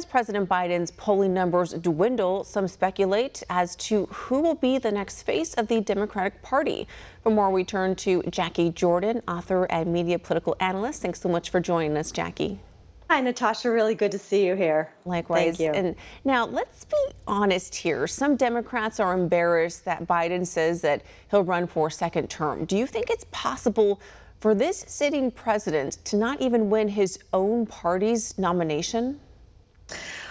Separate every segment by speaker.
Speaker 1: As President Biden's polling numbers dwindle, some speculate as to who will be the next face of the Democratic Party. For more, we turn to Jacquie Jordan, author and media political analyst. Thanks so much for joining us, Jacquie.
Speaker 2: Hi, Natasha. Really good to see you here.
Speaker 1: Likewise.
Speaker 2: Thank you.
Speaker 1: And now let's be honest here. Some Democrats are embarrassed that Biden says that he'll run for a second term. Do you think it's possible for this sitting president to not even win his own party's nomination?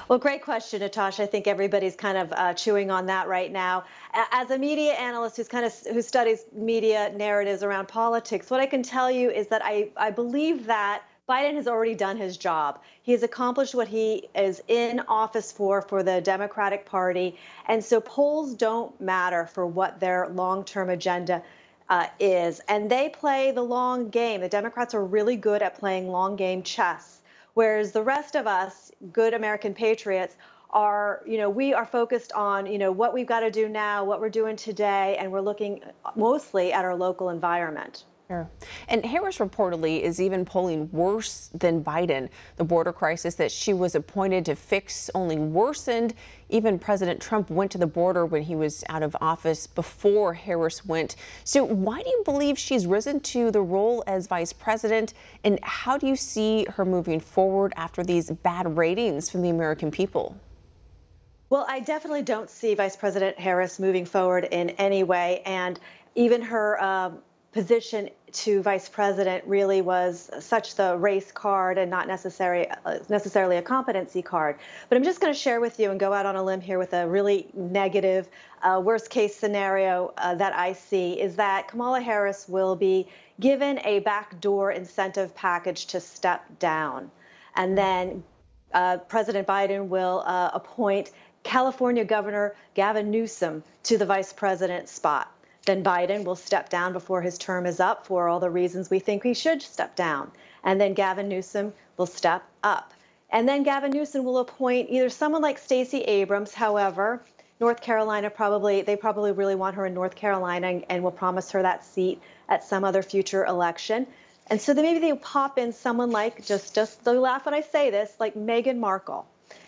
Speaker 2: Well, great question, Natasha. I think everybody's kind of uh, chewing on that right now. As a media analyst who's kind of who studies media narratives around politics, what I can tell you is that I, I believe that Biden has already done his job. He has accomplished what he is in office for for the Democratic Party, and so polls don't matter for what their long-term agenda uh, is. And they play the long game. The Democrats are really good at playing long game chess whereas the rest of us, good American patriots, are, you know, we are focused on, you know, what we've got to do now, what we're doing today, and we're looking mostly at our local environment.
Speaker 1: Sure. And Harris reportedly is even polling worse than Biden. The border crisis that she was appointed to fix only worsened. Even President Trump went to the border when he was out of office before Harris went. So, why do you believe she's risen to the role as vice president? And how do you see her moving forward after these bad ratings from the American people?
Speaker 2: Well, I definitely don't see Vice President Harris moving forward in any way. And even her um, position to vice president really was such the race card and not necessary, uh, necessarily a competency card. But I'm just going to share with you and go out on a limb here with a really negative, uh, worst case scenario uh, that I see is that Kamala Harris will be given a backdoor incentive package to step down. And then uh, President Biden will uh, appoint California Governor Gavin Newsom to the vice president spot then Biden will step down before his term is up for all the reasons we think he should step down. And then Gavin Newsom will step up. And then Gavin Newsom will appoint either someone like Stacey Abrams, however, North Carolina probably, they probably really want her in North Carolina and, and will promise her that seat at some other future election. And so then maybe they'll pop in someone like, just, just they'll laugh when I say this, like Meghan Markle,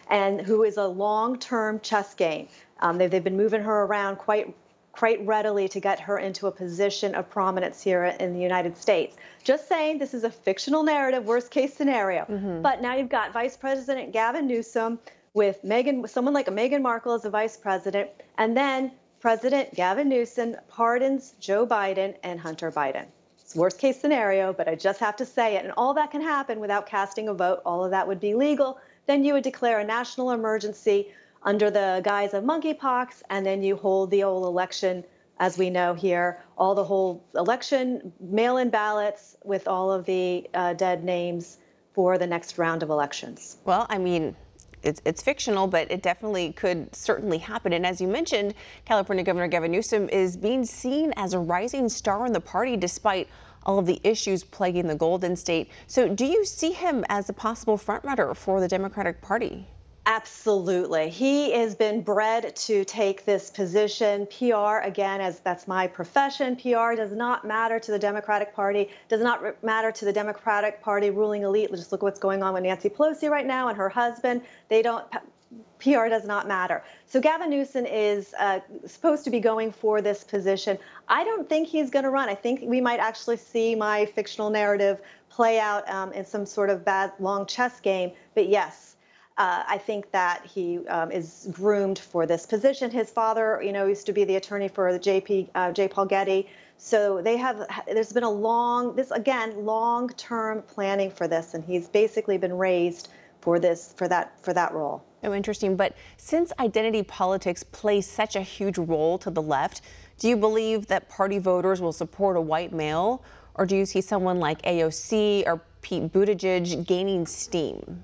Speaker 2: and who is a long term chess game. Um, they've, they've been moving her around quite quite readily to get her into a position of prominence here in the United States. Just saying, this is a fictional narrative, worst case scenario. Mm-hmm. But now you've got Vice President Gavin Newsom with Meghan, someone like Meghan Markle as a vice president, and then President Gavin Newsom pardons Joe Biden and Hunter Biden. It's worst case scenario, but I just have to say it. And all that can happen without casting a vote. All of that would be legal. Then you would declare a national emergency under the guise of monkeypox, and then you hold the old election, as we know here, all the whole election, mail in ballots with all of the uh, dead names for the next round of elections.
Speaker 1: Well, I mean, it's, it's fictional, but it definitely could certainly happen. And as you mentioned, California Governor Gavin Newsom is being seen as a rising star in the party despite all of the issues plaguing the Golden State. So, do you see him as a possible frontrunner for the Democratic Party?
Speaker 2: Absolutely. He has been bred to take this position. PR, again, as that's my profession, PR does not matter to the Democratic Party, does not matter to the Democratic Party ruling elite. Just look at what's going on with Nancy Pelosi right now and her husband. They don't. PR does not matter. So Gavin Newsom is uh, supposed to be going for this position. I don't think he's going to run. I think we might actually see my fictional narrative play out um, in some sort of bad long chess game. But yes, uh, I think that he um, is groomed for this position. His father, you know, used to be the attorney for the JP uh, J. Paul Getty. So they have. There's been a long, this again, long-term planning for this, and he's basically been raised for this, for that, for that role.
Speaker 1: Oh, interesting. But since identity politics plays such a huge role to the left, do you believe that party voters will support a white male, or do you see someone like AOC or Pete Buttigieg gaining steam?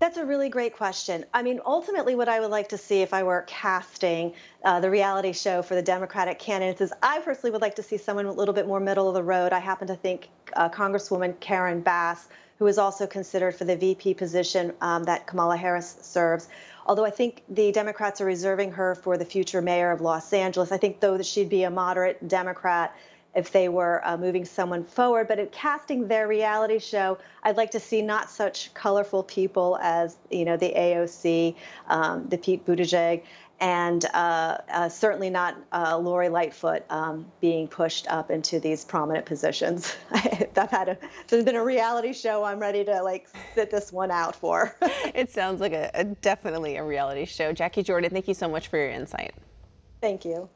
Speaker 2: That's a really great question. I mean, ultimately, what I would like to see if I were casting uh, the reality show for the Democratic candidates is I personally would like to see someone a little bit more middle of the road. I happen to think uh, Congresswoman Karen Bass, who is also considered for the VP position um, that Kamala Harris serves. Although I think the Democrats are reserving her for the future mayor of Los Angeles, I think though that she'd be a moderate Democrat if they were uh, moving someone forward. But in casting their reality show, I'd like to see not such colorful people as you know the AOC, um, the Pete Buttigieg, and uh, uh, certainly not uh, Lori Lightfoot um, being pushed up into these prominent positions. I've had a, there's been a reality show I'm ready to like sit this one out for.
Speaker 1: it sounds like a, a definitely a reality show. Jacquie Jordan, thank you so much for your insight.
Speaker 2: Thank you.